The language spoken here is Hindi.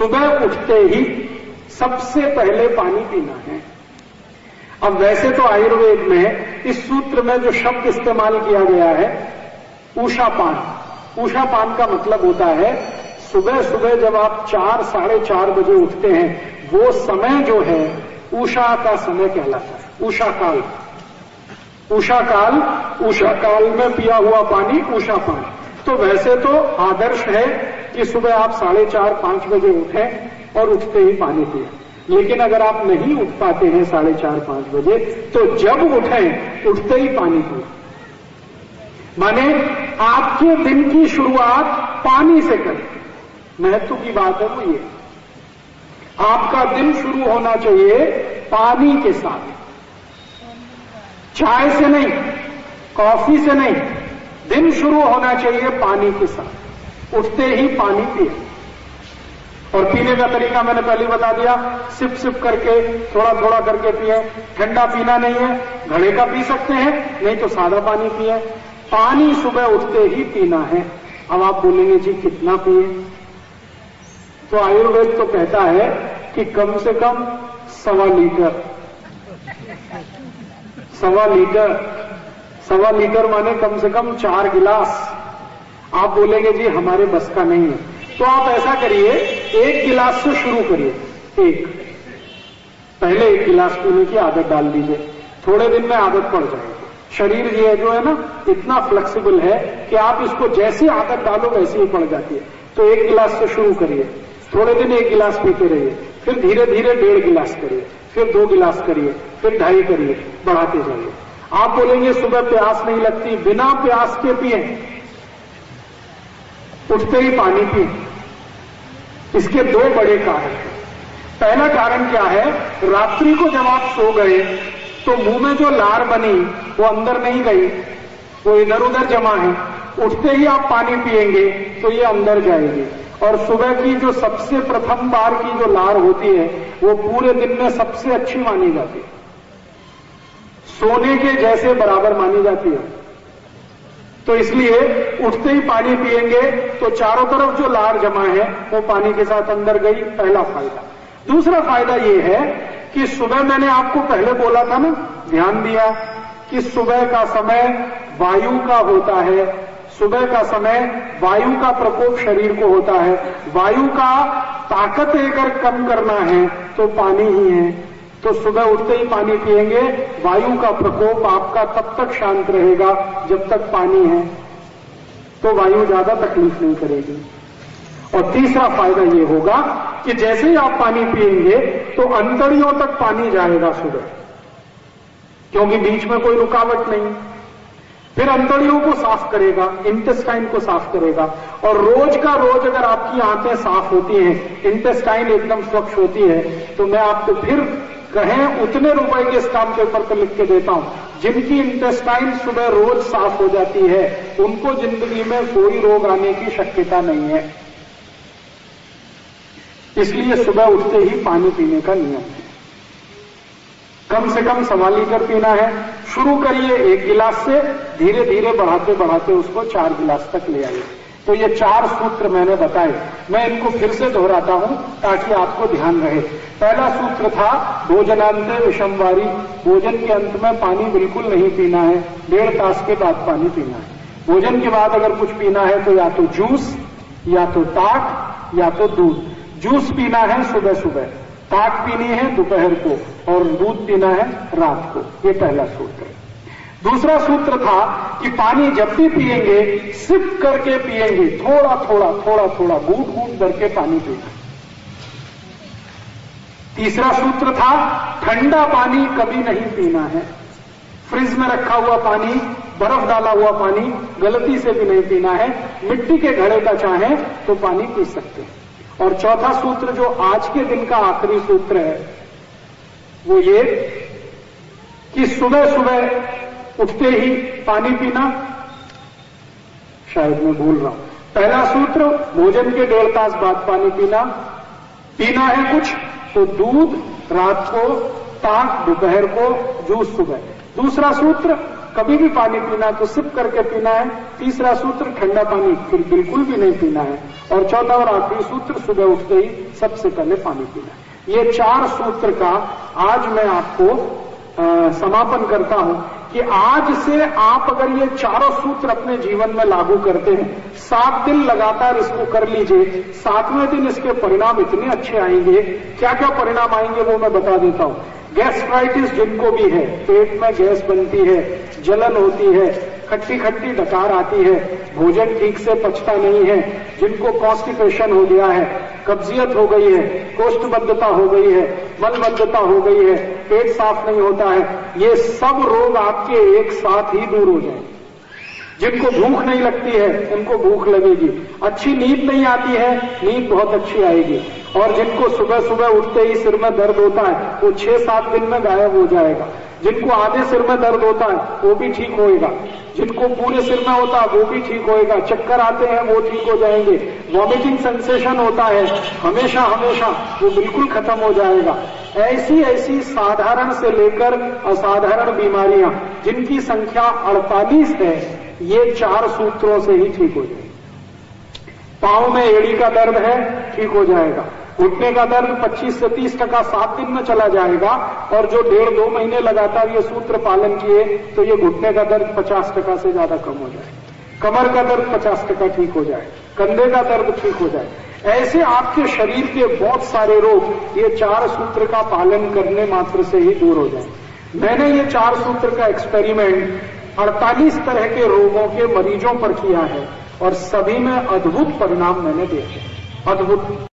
सुबह उठते ही सबसे पहले पानी पीना है। अब वैसे तो आयुर्वेद में इस सूत्र में जो शब्द इस्तेमाल किया गया है ऊषापान ऊषापान का मतलब होता है सुबह सुबह जब आप चार, साढ़े चार बजे उठते हैं, वो समय जो है, उषा का समय कहलाता है। उषा काल उषा काल उषा काल में पिया हुआ पानी उषा पानी तो वैसे तो आदर्श है कि सुबह आप साढ़े चार, पाँच बजे उठें और उठते ही पानी पिए। लेकिन अगर आप नहीं उठ पाते हैं साढ़े चार, पाँच बजे तो जब उठें, उठते ही पानी पिए। माने आपके दिन की शुरुआत पानी से करें। महत्व की बात है वो ये। आपका दिन शुरू होना चाहिए पानी के साथ। चाय से नहीं, कॉफ़ी से नहीं, दिन शुरू होना चाहिए पानी के साथ। उठते ही पानी पिए। और पीने का तरीका मैंने पहले बता दिया, सिप सिप करके, थोड़ा थोड़ा करके पिए। ठंडा पीना नहीं है, घड़े का पी सकते हैं, नहीं तो सादा पानी पिए। पानी सुबह उठते ही पीना है। अब आप बोलेंगे, जी, कितना पिए? तो आयुर्वेद तो कहता है कि कम से कम सवा लीटर। सवा लीटर। सवा लीटर माने कम से कम चार गिलास। आप बोलेंगे, जी, हमारे बस का नहीं है। तो आप ऐसा करिए, एक गिलास से शुरू करिए। एक। पहले एक गिलास पीने की आदत डाल दीजिए। थोड़े दिन में आदत पड़ जाएगी। शरीर ये जो है ना, इतना फ्लेक्सिबल है कि आप इसको जैसी आदत डालो, वैसी ही पड़ जाती है। तो एक गिलास से शुरू करिए। थोड़े दिन एक गिलास पीते रहिए। फिर धीरे धीरे डेढ़ गिलास करिए। फिर दो गिलास करिए। फिर ढाई करिए। बढ़ाते जाइए। आप बोलेंगे, सुबह प्यास नहीं लगती, बिना प्यास के पिए। उठते ही पानी पिए इसके दो बड़े कारण हैं। पहला कारण क्या है? रात्रि को जब आप सो गए तो मुँह में जो लार बनी, वो अंदर नहीं गई। वो इधर उधर जमा है। उठते ही आप पानी पिएँगे तो ये अंदर जाएगी। और सुबह की जो सबसे प्रथम बार की जो लार होती है, वो पूरे दिन में सबसे अच्छी मानी जाती है। सोने के जैसे बराबर मानी जाती है। तो इसलिए उठते ही पानी पिएँगे तो चारों तरफ़ जो लार जमा है, वो पानी के साथ अंदर गई, पहला फ़ायदा। दूसरा फ़ायदा ये है कि सुबह मैंने आपको पहले बोला था ना, ध्यान दिया, कि सुबह का समय वायु का होता है। सुबह का समय वायु का प्रकोप शरीर को होता है। वायु का ताकत लेकर कम करना है तो पानी ही है। तो सुबह उठते ही पानी पिएँगे वायु का प्रकोप आपका तब तक शांत रहेगा, जब तक पानी है। तो वायु ज़्यादा तकलीफ़ नहीं करेगी। और तीसरा फ़ायदा ये होगा कि जैसे ही आप पानी पिएँगे तो अंतड़ियों तक पानी जाएगा सुबह। क्योंकि बीच में कोई रुकावट नहीं। फिर अंतड़ियों को साफ़ करेगा इंटेस्टाइन को साफ़ करेगा। और रोज का रोज अगर आपकी आँखें साफ़ होती हैं इंटेस्टाइन एकदम स्वच्छ होती है तो मैं आपको फिर कहें, उतने रुपए के स्टाम्प पेपर पर लिख के देता हूँ। जिनकी इंटेस्टाइन सुबह रोज साफ़ हो जाती है, उनको ज़िंदगी में कोई रोग आने की शक्यता नहीं है। इसलिए सुबह उठते ही पानी पीने का नियम है। कम से कम सवा लीटर पीना है। शुरू करिए एक गिलास से धीरे धीरे बढ़ाते बढ़ाते उसको चार गिलास तक ले आइए। तो ये चार सूत्र मैंने बताए। मैं इनको फिर से दोहराता हूँ ताकि आपको ध्यान रहे। पहला सूत्र था भोजनांत विषमवारी। भोजन के अंत में पानी बिल्कुल नहीं पीना है। डेढ़ तास के बाद पानी पीना है। भोजन के बाद अगर कुछ पीना है तो या तो जूस, या तो ताक, या तो दूध। जूस पीना है सुबह सुबह ताक पीनी है, दोपहर को, और दूध पीना है, रात को। ये पहला सूत्र है। दूसरा सूत्र था कि पानी जब भी पिएँगे सिप करके पिएँगे थोड़ा थोड़ा थोड़ा थोड़ा बूट बूट करके पानी पीना। तीसरा सूत्र था, ठंडा पानी कभी नहीं पीना है। फ्रिज में रखा हुआ पानी, बर्फ़ डाला हुआ पानी, गलती से भी नहीं पीना है। मिट्टी के घड़े का चाहे तो पानी पी सकते हैं। और चौथा सूत्र जो आज के दिन का आखिरी सूत्र है, वो ये कि सुबह सुबह उठते ही पानी पीना, शायद मैं भूल रहा हूँ। पहला सूत्र, भोजन के डेढ़ तास बाद पानी पीना पीना है कुछ तो दूध रात को, ताक, दोपहर को, जूस सुबह। दूसरा सूत्र कभी भी पानी पीना है तो सिप करके पीना है तीसरा सूत्र ठंडा पानी फिर बिल्कुल भी नहीं पीना है और चौथा और आखिरी सूत्र सुबह उठते ही सबसे पहले पानी पीना है। ये चार सूत्र का आज मैं आपको आ, समापन करता हूँ कि आज से आप अगर ये चारों सूत्र अपने जीवन में लागू करते हैं सात दिन लगातार इसको कर लीजिए सातवें दिन इसके परिणाम इतने अच्छे आएँगे क्या क्या परिणाम आएँगे वो मैं बता देता हूँ। गैस्ट्राइटिस जिनको भी है, पेट में गैस बनती है, जलन होती है खट्टी खट्टी डकार आती है, भोजन ठीक से पचता नहीं है, जिनको कॉन्स्टिपेशन हो गया है, कब्जियत हो गई है, कोष्ठबद्धता हो गई है, मलबद्धता हो गई है, पेट साफ़ नहीं होता है, ये सब रोग आपके एक साथ ही दूर हो जाएँगे। जिनको भूख नहीं लगती है, उनको भूख लगेगी। अच्छी नींद नहीं आती है, नींद बहुत अच्छी आएगी। और जिनको सुबह सुबह उठते ही सिर में दर्द होता है, वो छह सात दिन में गायब हो जाएगा। जिनको आधे सिर में दर्द होता है, वो भी ठीक होएगा। जिनको पूरे सिर में होता है, वो भी ठीक होएगा। चक्कर आते हैं, वो ठीक हो जाएँगे। वॉमिटिंग सेंसेशन होता है, हमेशा हमेशा, वो बिल्कुल खत्म हो जाएगा। ऐसी ऐसी साधारण से लेकर असाधारण बीमारियाँ, जिनकी संख्या 48 है ये चार सूत्रों से ही ठीक हो जाएगी। पाँव में एड़ी का दर्द है, ठीक हो जाएगा। घुटने का दर्द 25 से 30 टका सात दिन में चला जाएगा और जो डेढ़ दो महीने लगातार ये सूत्र पालन किए तो ये घुटने का दर्द 50 टका से ज़्यादा कम हो जाए। कमर का दर्द 50 टका ठीक हो जाए। कंधे का दर्द ठीक हो जाए। ऐसे आपके शरीर के बहुत सारे रोग, ये चार सूत्र का पालन करने मात्र से ही दूर हो जाए। मैंने ये चार सूत्र का एक्सपेरिमेंट 48 तरह के रोगों के मरीजों पर किया है और सभी में अद्भुत परिणाम मैंने देखे अद्भुत।